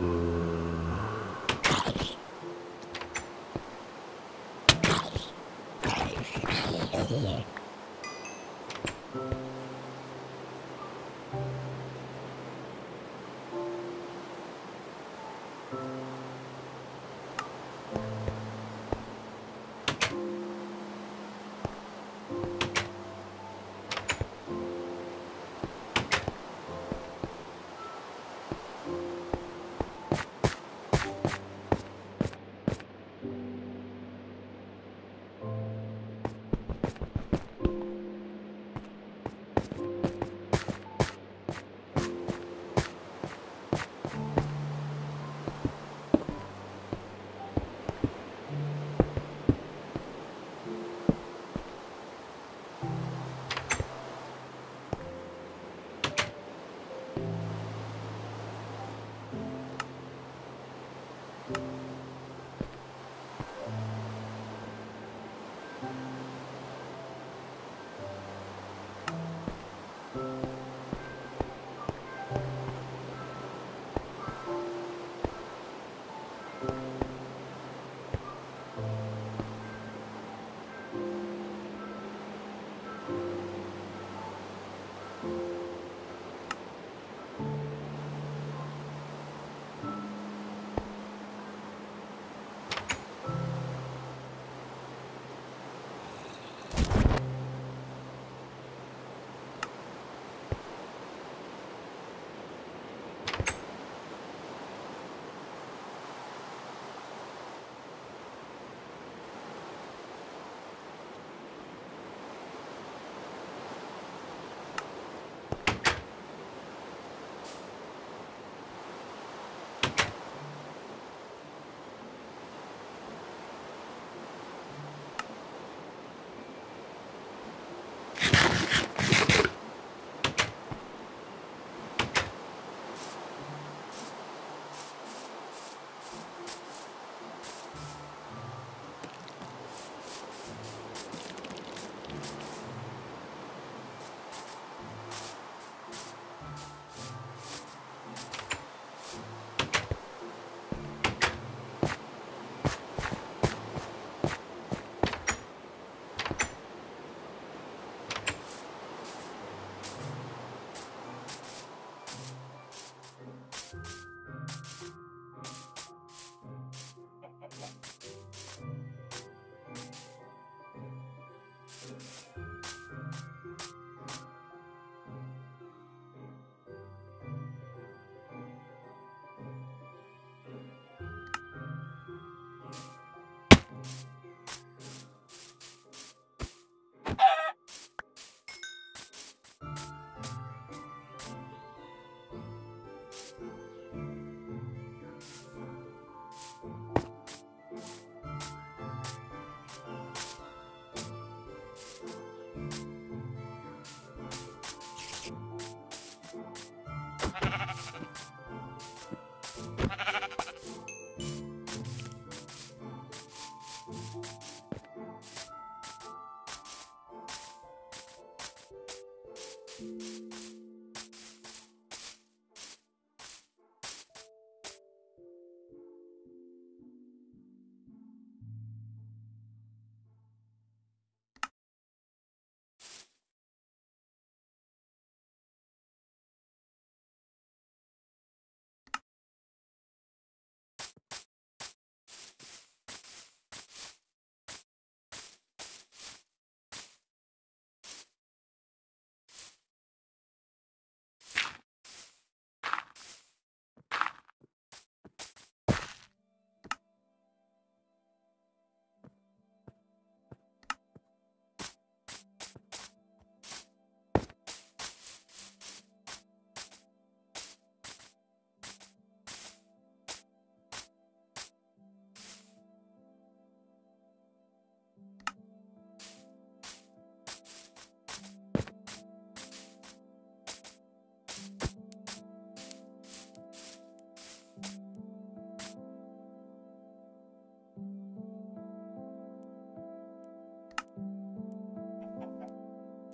Yeah.